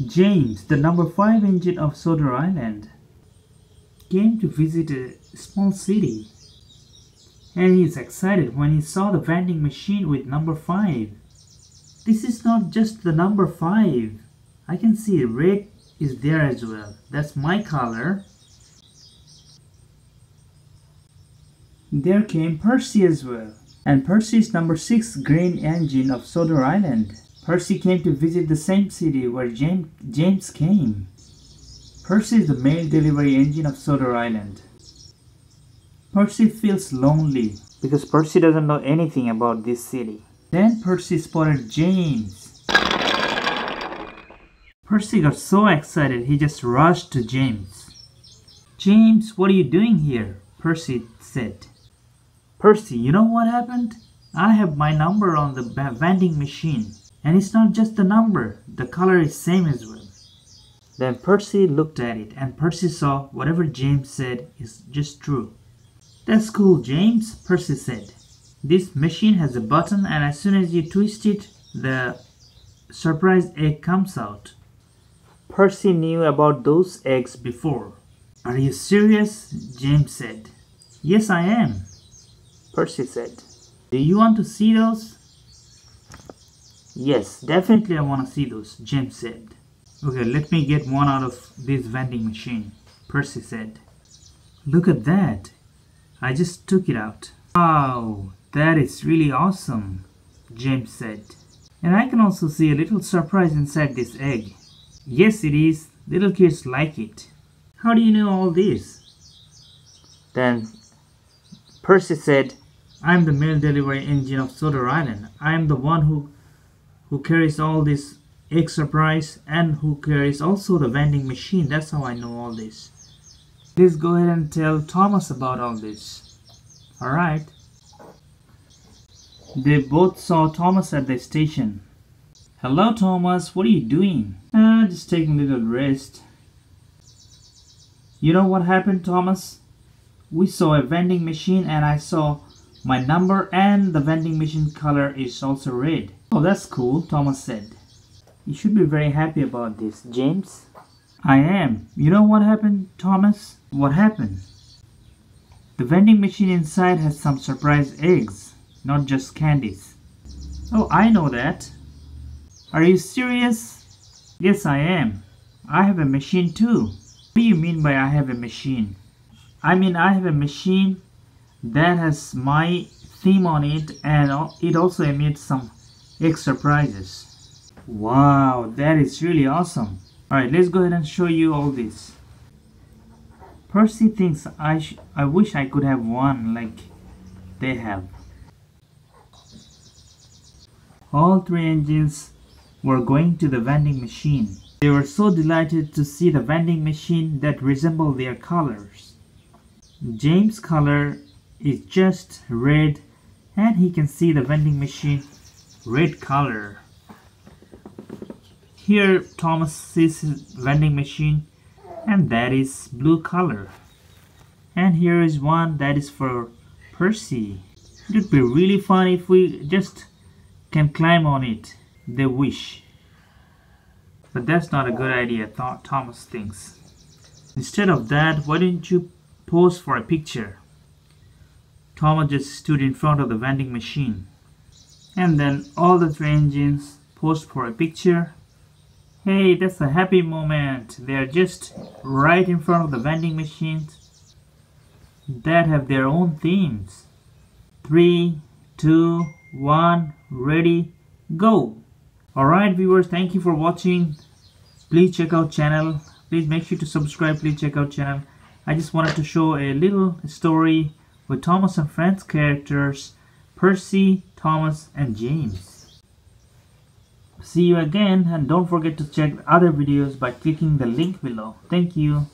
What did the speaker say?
James, the number 5 engine of Sodor Island, came to visit a small city. And he is excited when he saw the vending machine with number 5. This is not just the number 5. I can see red is there as well. That's my color. There came Percy as well. And Percy is number 6 green engine of Sodor Island. Percy came to visit the same city where James, James came. Percy is the mail delivery engine of Sodor Island. Percy feels lonely because Percy doesn't know anything about this city. Then Percy spotted James. Percy got so excited he just rushed to James. James, what are you doing here? Percy said. Percy, you know what happened? I have my number on the vending machine. And it's not just the number, the color is same as well. Then Percy looked at it and Percy saw whatever James said is just true. That's cool, James, Percy said. This machine has a button and as soon as you twist it, the surprise egg comes out. Percy knew about those eggs before. Are you serious? James said. Yes, I am, Percy said. Do you want to see those? Yes, definitely I want to see those, James said. Okay, let me get one out of this vending machine, Percy said. Look at that. I just took it out. Wow, that is really awesome, James said. And I can also see a little surprise inside this egg. Yes, it is. Little kids like it. How do you know all this? Then Percy said, I'm the mail delivery engine of Sodor Island. I am the one who who carries all this extra price and who carries also the vending machine. That's how I know all this. Please go ahead and tell Thomas about all this. Alright. They both saw Thomas at the station. Hello Thomas, what are you doing? Ah, just taking a little rest. You know what happened Thomas? We saw a vending machine and I saw my number and the vending machine color is also red. Oh, that's cool, Thomas said. You should be very happy about this, James. I am. You know what happened, Thomas? What happened? The vending machine inside has some surprise eggs, not just candies. Oh, I know that. Are you serious? Yes, I am. I have a machine too. What do you mean by I have a machine? I mean I have a machine that has my theme on it and it also emits some extra prizes. Wow, that is really awesome. Alright, let's go ahead and show you all this. Percy thinks I, I wish I could have one like they have. All three engines were going to the vending machine. They were so delighted to see the vending machine that resembled their colors. James' color is just red and he can see the vending machine red color. Here Thomas sees his vending machine and that is blue color. And here is one that is for Percy. It would be really fun if we just can climb on it. They wish. But that's not a good idea, thought Thomas thinks. Instead of that, why don't you pose for a picture? Just stood in front of the vending machine. And then all the three engines post for a picture. Hey that's a happy moment. They're just right in front of the vending machines that have their own themes. Three two one ready go. Alright viewers thank you for watching. Please check out channel. Please make sure to subscribe. Please check out channel. I just wanted to show a little story with Thomas and Friends characters Percy, Thomas, and James. See you again and don't forget to check other videos by clicking the link below. Thank you.